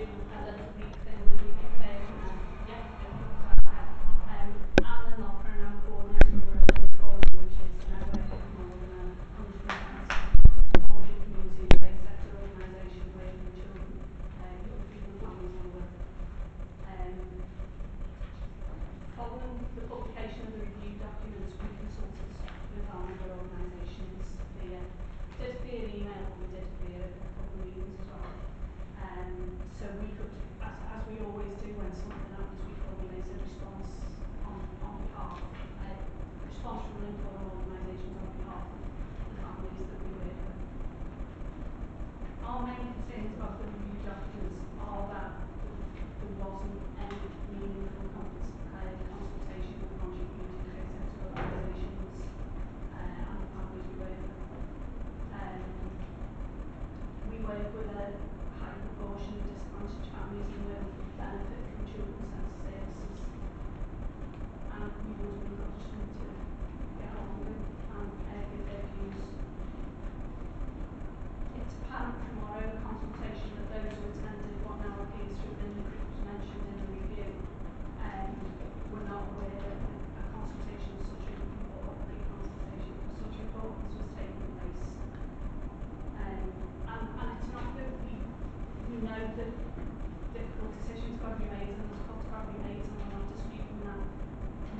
still has a big difficult decisions got to be made and there's cuts got to be made and we're not disputing that.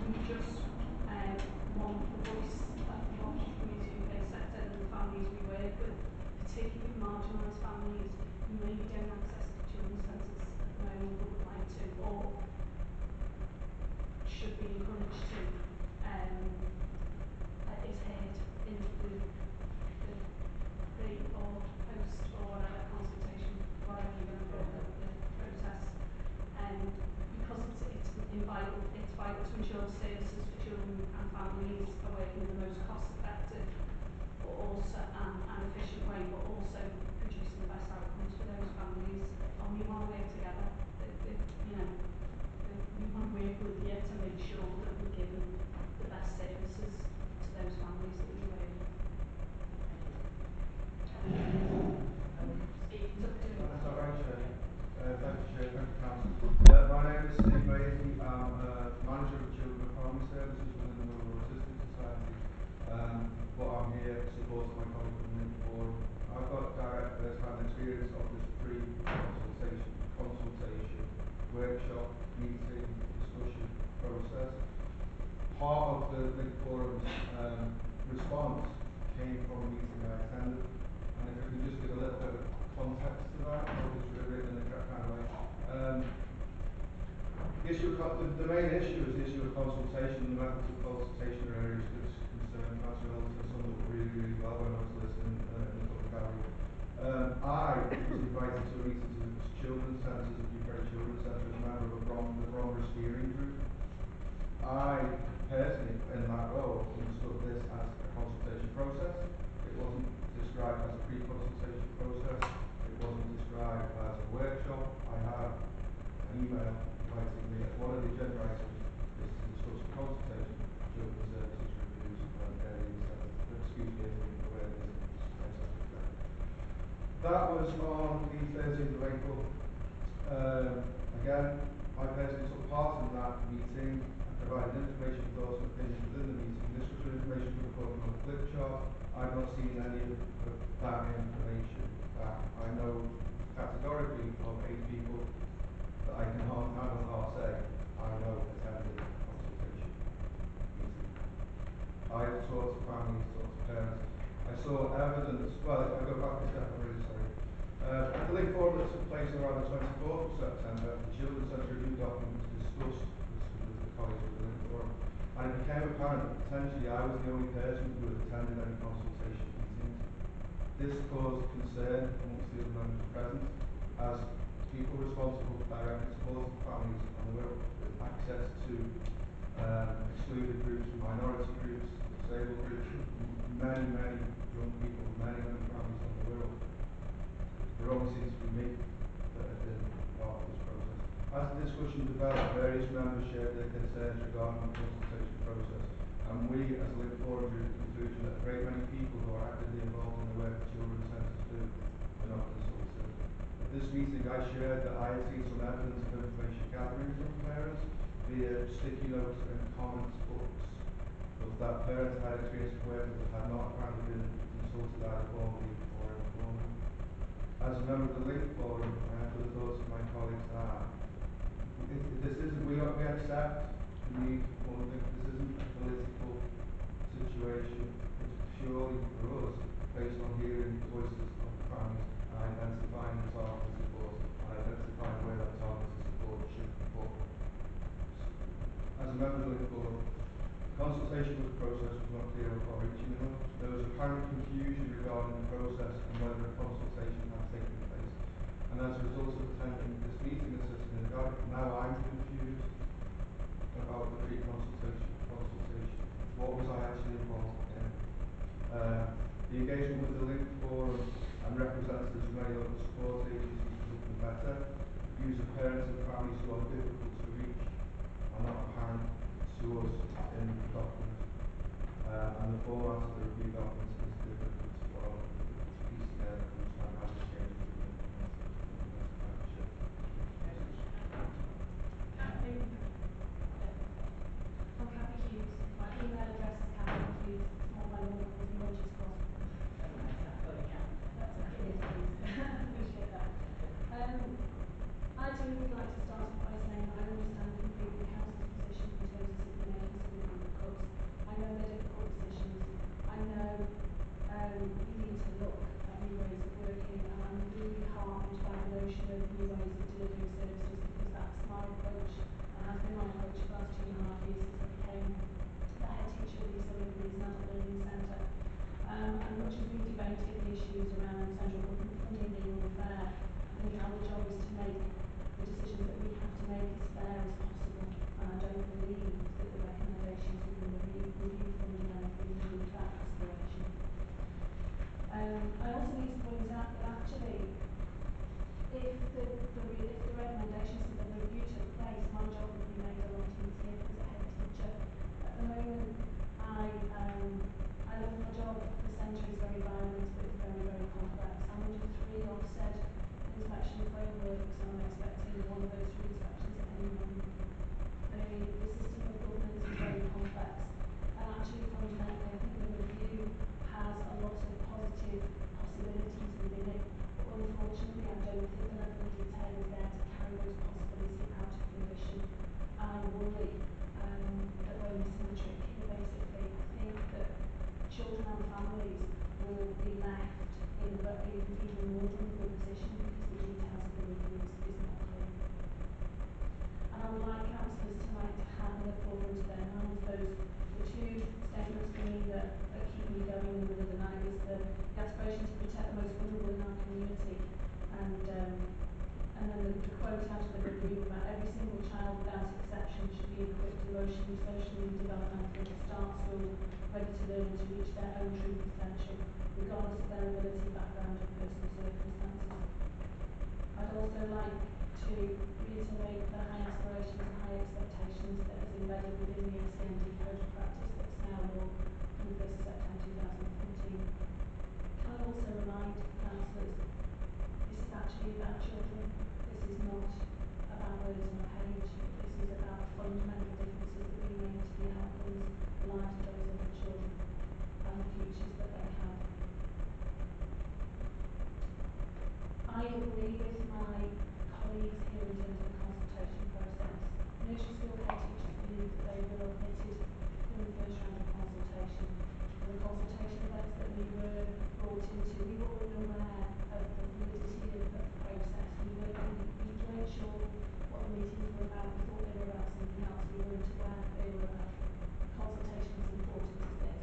We just um, want the voice of the Welsh community-based sector and the families we work with, particularly marginalised families who maybe don't access to children's centres at the moment would like to or should be encouraged to um, uh, is heard in the, the or post or whatever consultation, whatever you're going to call the, the process. Um, because it's, it's vital, it's vital to ensure services for children and families are working in the most cost effective but also and, and efficient way, but also producing the best outcomes for those families. And we want to work together. The, the, you know, the, we want to work with you to make sure that we're giving the best services to those families that we work with. Steve, it's up to you. That's all right, Chair. Uh, thank you, Chair. Thank you, Council. Uh, my name is Steve Bailey. I'm uh, manager of Children and Family Services within the Wirral Autistic Society. Um, but I'm here supporting my colleague from Link Forum. I've got direct first-hand experience of this pre-consultation, consultation, workshop, meeting, discussion process. Part of the Link Forum's um, response came from a meeting I attended. And if I can just give a little bit of context to that, I'll just read it in a kind of way. Um, the issue of, co- the, the main issue is the issue of consultation, the methods of consultation are areas which concern Councillor Elton, some that really, really well when I was listening uh, in the public area. Um, I was invited to a meeting to the Children's Centres of UK Children's Centre as a member of a Brom, the Bromber steering group. I personally, in that role, understood this as a consultation process. It wasn't described as a pre-consultation process. It wasn't described as a workshop. I had an email inviting me as one of the agenda items is to discuss the consultation, children's services reviews and incentives. Excuse me if I'm aware this is exactly correct. That was on the 13th of April. Um, again, I personally took part in that meeting and provided information, thoughts and opinions within the meeting. This was information put forward on a flip chart. I've not seen any of that information back. I know categorically of eight people that I can hand hand on heart say I know attended consultation meeting. I talked to families, talked to parents. I saw evidence, well, if I go back a step, really sorry. Uh, the Link that took place around the 24th of September, the Children's Centre review document was discussed with, the colleagues of the Link Forum. And it became apparent that potentially I was the only person who had attended any consultation meetings. This caused concern amongst the other members present, as people responsible for directly supporting families the Wirral with access to um, excluded groups, minority groups, disabled groups, many, many young people, many, many families on the Wirral. There only seems to be me that have been part of this process. As the discussion developed, various members shared their concerns regarding the consultation process, and we, as a Forum, drew the conclusion that a great many people who are actively involved in the work of children's centres do were not consulted. The this meeting I shared that I had seen some evidence of information gathering from parents via sticky notes and comments books, but that parents had experienced workers that had not apparently been consulted either formally or informally. As a member of the Link Forum, I have the thoughts of my colleagues this isn't, we, we accept the need for funding, this isn't a political situation, it's purely for us, based on hearing the voices of the families identifying the target support and identifying where that target support should be. As a member of the Forum, consultation with the process was not clear or far-reaching enough. There was apparent confusion regarding the process and whether a consultation had taken place. And as a result of attending this meeting and sitting in the now I'm confused about the pre-consultation consultation. What was I actually involved in? Uh, the engagement with the Link Forum and representatives many local support agencies was looking better. Views of parents and families who are difficult to reach are not apparent to us in the document. Uh, and the format of the review document is difficult to follow, difficult to piece together, and understand how it's changed within the implementation. Kathy. I'm Kathy Hughes. My email address is Kathy Hughes. It's not my mum calls me Munches Cross. That's okay, yes, please. Appreciate that. Um, I too would like to start off by saying that I understand completely council's position in terms of simply making significant cuts. I know they're difficult decisions. I know um, we need to look at new ways of working and I'm really heartened by the notion of delivering services because that's my approach and has been my approach for the last two and a half years since I became the head teacher of the Olympics and Adult Learning Centre. Um, and much as we've debated the issues around central government funding being unfair, I think our job is to make the decisions that we have to make as fair as possible. And I don't believe that the recommendations within the review, funding anything meet that aspiration. Um, I also need to point out that actually, if the, the, if the recommendations of the review took place, my job would be made a lot easier as a teacher. At the moment, I, um, I love my job. The centre is very violent, but it's very, very complex. I'm under three Ofsted inspection frameworks, and I'm expecting one of those three inspections at any moment. The, the system of governance is very complex, and actually fundamentally, I think the review has a lot of positive possibilities within it, but unfortunately, I don't think the level of detail is there to carry those possibilities out to fruition. I worry um, that we're missing a trick here, basically. I think that children and families will be left in a in even more difficult position because the details of the review is, is not clear. And I would like councillors tonight to have in the forefront of their minds those the two statements for me that, that keep me going in the middle of the night is the, the aspiration to protect the most vulnerable in our community and um, and then the, quote out of the review about every single child without exception should be equipped emotionally, socially and developmentally to start school ready to learn and to reach their own true potential, regardless of their ability, background and personal circumstances. I'd also like to reiterate the high aspirations and high expectations that is embedded within the SEND Code of Practice that's now law from the 1st of September 2014. Can I also remind councillors, this is actually about children. Not about words on a page. This is about fundamental differences that we make to the outcomes, the lives of those other children and the futures that they have. I agree with my colleagues here in terms of the consultation process. Nursery school head teachers believe that they were admitted in the first round of consultation. And the consultation events that we were brought into, we were unaware of the validity of the process. We were we, we weren't sure what the meetings were about. We thought they were about something else. We weren't aware that they were about consultation as important as this.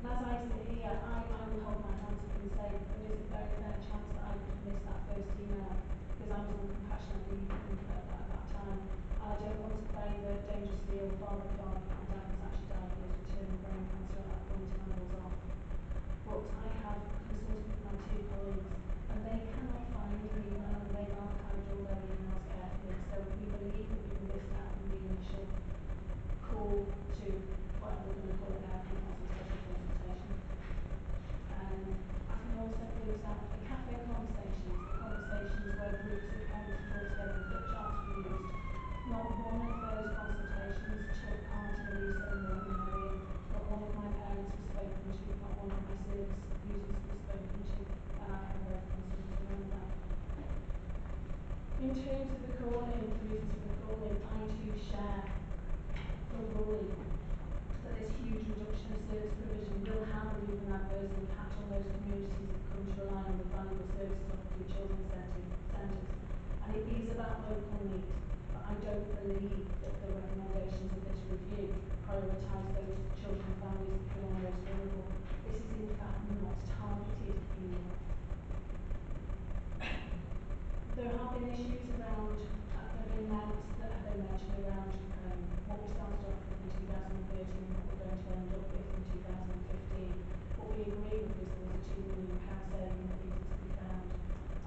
And as I sit here, I, I will hold my hands up and say that there is a very fair chance that I could have missed that first email because I was on compassionate leave at, at, at that time. And I don't want to claim that dangerously ill father God, my dad was actually diagnosed with terminal brain cancer at that point and I was off. share the worry that this huge reduction of service provision will have an even adverse impact on those communities that come to rely on the valuable services offered through children's centre- centres. And it is about local need, but I don't believe that the recommendations of this review prioritise those children and families who are most vulnerable. This is in fact not targeted enough. There have been issues around, uh, there have been maps that have been mentioned around um, what we started off with in 2013 and what we're going to end up with in 2015. What we agree with is there was a two million pound saving that needed to be found.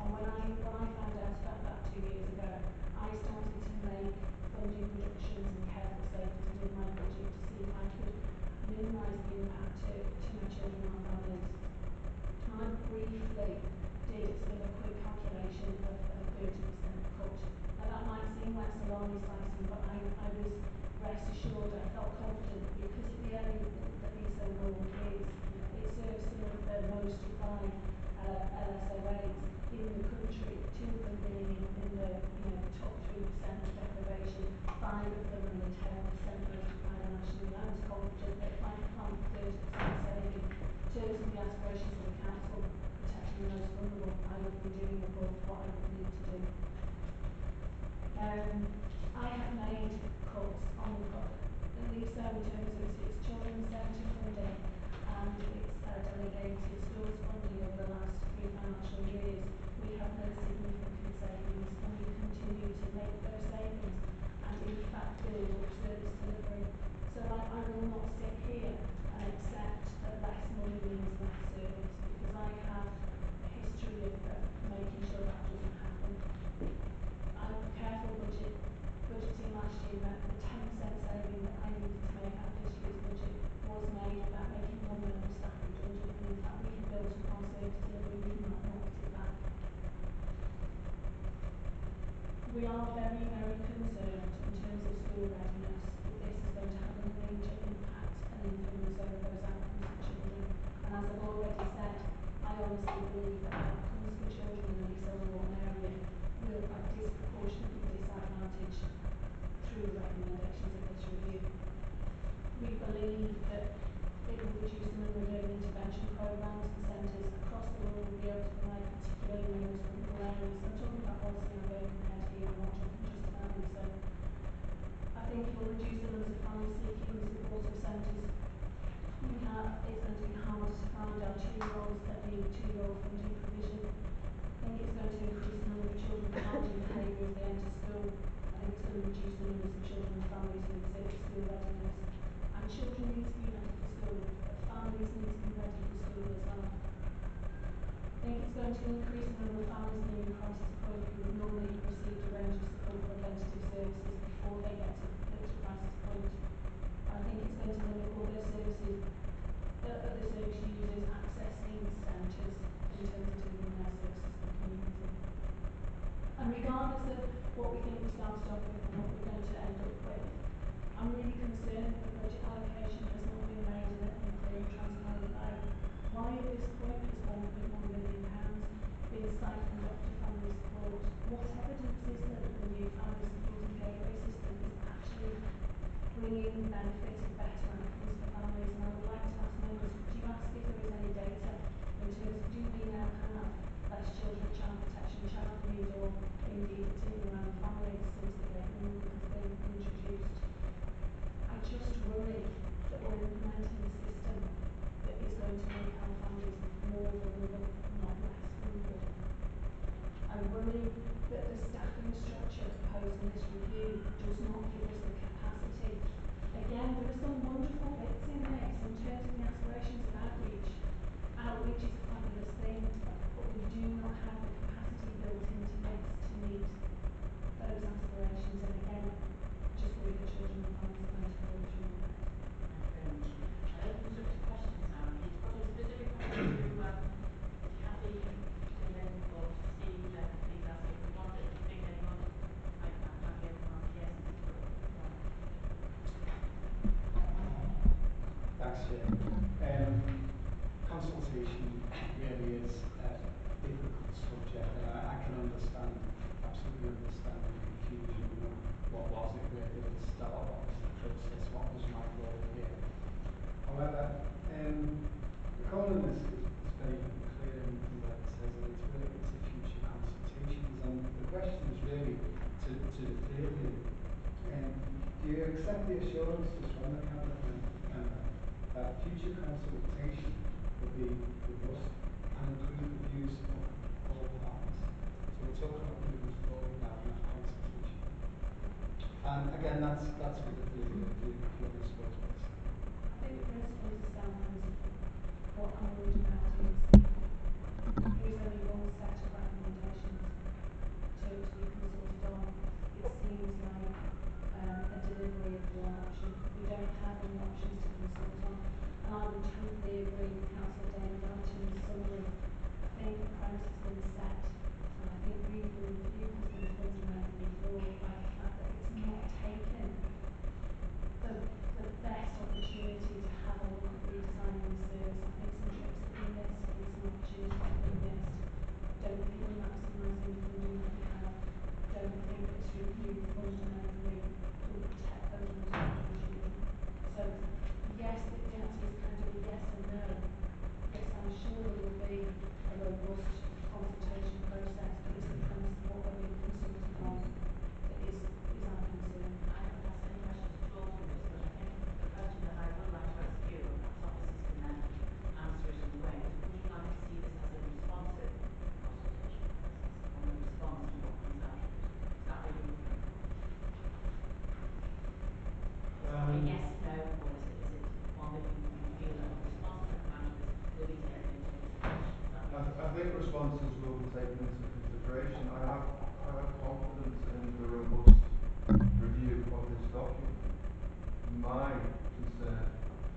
And when I, when I found out about that two years ago, I started to make funding reductions and careful savings within my budget to see if I could minimise the impact to, to my children and my families. I briefly did sort of a quick calculation of, of a 30% cut. Now that might seem like salami slicing, but I, I was rest assured, I felt confident because of the area that Leasowe is. It serves some of the most defined uh, LSOAs in the country, two of them being in, in the, you know, top 3% of deprivation, five of them in the 10% most deprived nationally. I was confident that if I could find 30% saving, terms of the aspirations of the council, protecting the most vulnerable, I would be doing above what I would need to do. Um, I have made cuts on the pro- at least so in terms of its, children's centre funding and its uh, delegated schools funding over the last three financial years. We have made Honestly believe that for children in the East Warren area will are disproportionately disadvantaged through recommendations of this review. We believe that it will reduce the number of early intervention programmes and centres across the Wirral will be able to provide particularly in those vulnerable areas. I'm talking about Wallasey and Birkenhead here, I'm not talking just about Lisa. I think it will reduce the numbers of families seeking support of centres. We have, it's going to be hard to find our two-year-olds that need two-year-old funding provision. I think it's going to increase the number of children challenging behaviour they enter school. I think it's going to reduce the numbers of children and families who exhibit school readiness. And children need to be ready for school, families need to be ready for school as well. I think it's going to increase the number of families near the crisis point who would normally have received a range of support preventative services before they get some wonderful bits in there in terms of the aspirations of outreach. Outreach is a fabulous thing, but we do not have the capacity built into this to meet those aspirations. And again, Chair. Um, consultation really is a difficult subject, and I, I can understand, absolutely understand the confusion. You know, what was it really at the start, what was the process, what was my role here. However, um, the Conan is, is, very clear in, what it says, and it's related to future consultations, and the question is really to, to the three. Um, do you accept the assurances from the that future consultation will be robust and include the views of all parties? So we're talking about moving forward now in consultation. And again, that's, that's with the, the, the procurement spokesperson. I think the principle is sound. What about is there is only one set of recommendations to, to be consulted on. It seems like um, a delivery of one option. We don't have any options to consult on. And I would totally agree with Councillor David Danton's summary. I think a premise has been set. And I think we with you, because there was fundamental before, by the fact that it's not taken the, the best opportunity to have a look at redesigning the service. I think some trips have been missed, I think some opportunities have been missed. Don't think we're maximising think responses will be taken into consideration. I have, I have confidence in the robust review of this document. My concern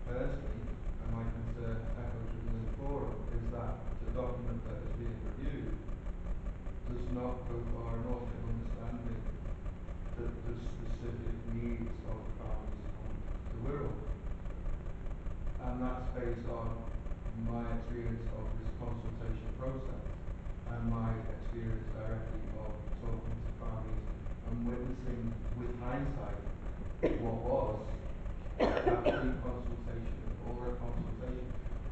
personally, and my concern echoed within the forum, is that the document that is being reviewed does not go far enough in understanding the, the specific needs of families on the Wirral. And that's based on my experience of this consultation process and my experience directly of talking to families and witnessing with hindsight what was that pre-consultation or a consultation.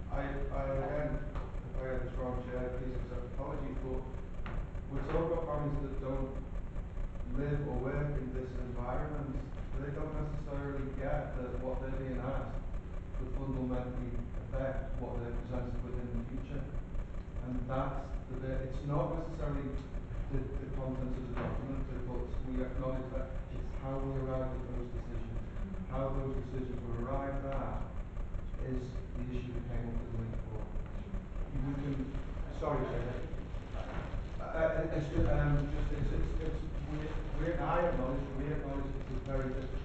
I, I again, if I had this wrong chair, please accept apologies, but we're talking about families that don't live or work in this environment. They don't necessarily get that what they're being asked affect what they're presented with in the future. And that's the bit, it's not necessarily the, the contents of the document, but we acknowledge that it's how we arrive at those decisions. How those decisions were arrived at is the issue that came up with the link for. We can, sorry, Chair. Uh, it's, ju- um, just, it's, it's, it's, we, we, I acknowledge, we acknowledge it's very difficult.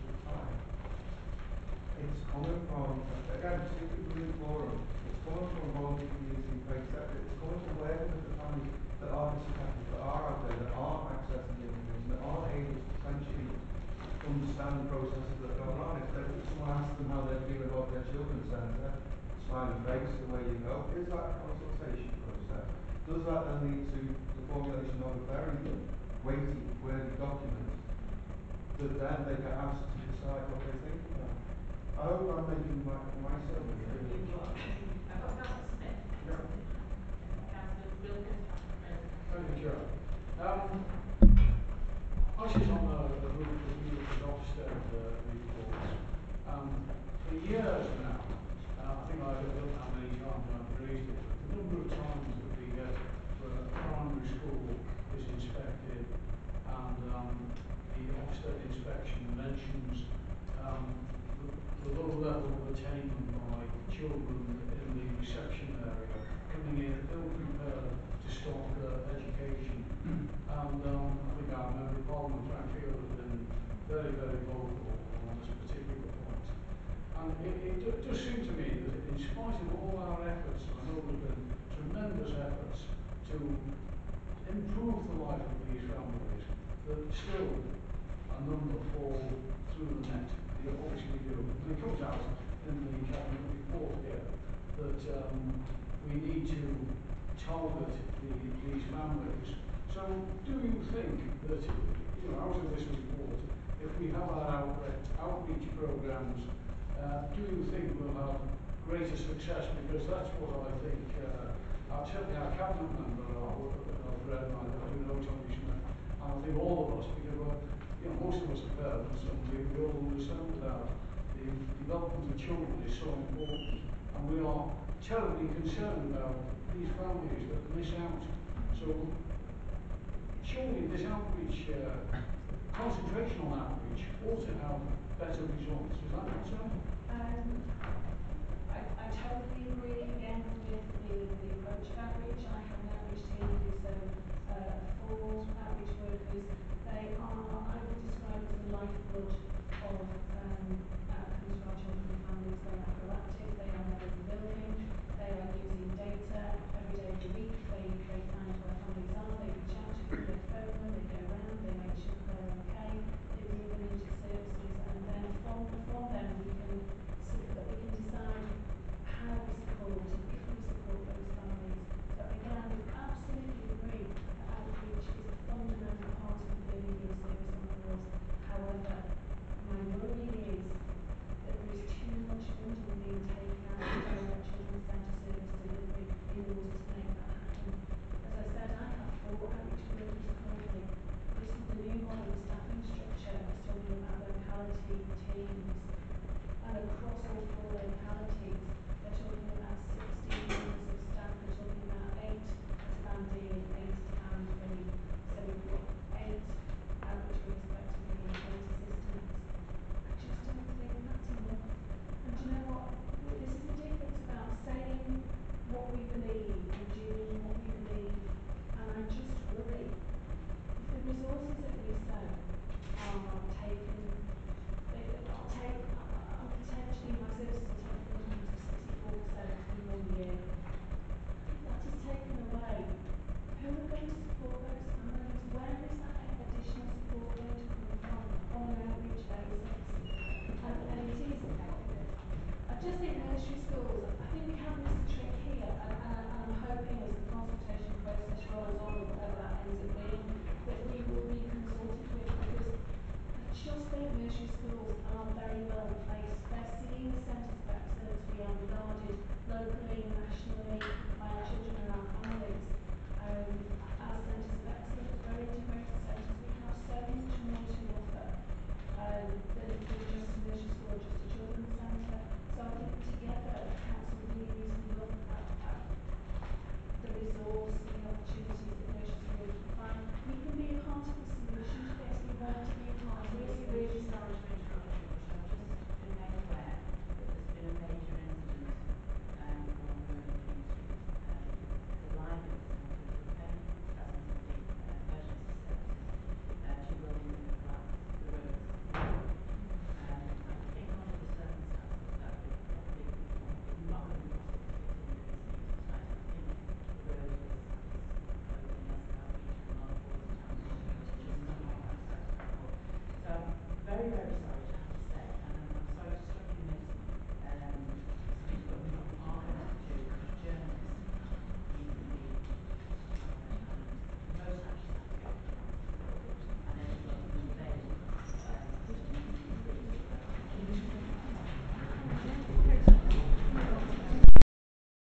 It's coming from, again, particularly in forum, it's coming from community and trade sector, it's coming from working with the families that are disaffected, that are out there, that aren't accessing the information, that aren't able to potentially understand the processes that are going on. If, they- someone asks them how they feel about their children's centre, smiling face, away you go, is that a consultation process? Does that then lead to the formulation of a very weighty, worthy document that then they get asked to decide what they think about? Hope I'm. I've Um, on a group that we Ofsted uh, reports. Um, years now, uh, I think I don't know how many times I've raised it, the number of times that get a primary school is inspected and um, the Ofsted inspection mentions um, the, low level of attainment by children in the reception area coming in ill prepared to start their education. And um, I think our member of parliament, Frank Field, has been very, very vocal on this particular point. And it, it do- does seem to me that in spite of all our efforts, I know there's been tremendous efforts to improve the life of these families, that still a number fall through the net. Do. And it comes out in the cabinet report here that um, we need to target the, these families. So do you think that, you know, out of this report, if we have our outlet, outreach programs, uh, do you think we'll have greater success? Because that's what I think, uh, uh, certainly our cabinet member, I've read my, I do know Tony Smith, and I think all of us, because we're, most of us are parents, and we, we all understand that the development of children is so important, and we are terribly concerned about these families that miss out. So surely this outreach, uh, concentration on outreach ought to have better results, is that not so? Um, I, I totally agree again with the, the approach of outreach. I have an outreach team who do so, uh, four outreach workers. They are, I would describe as the lifeblood of,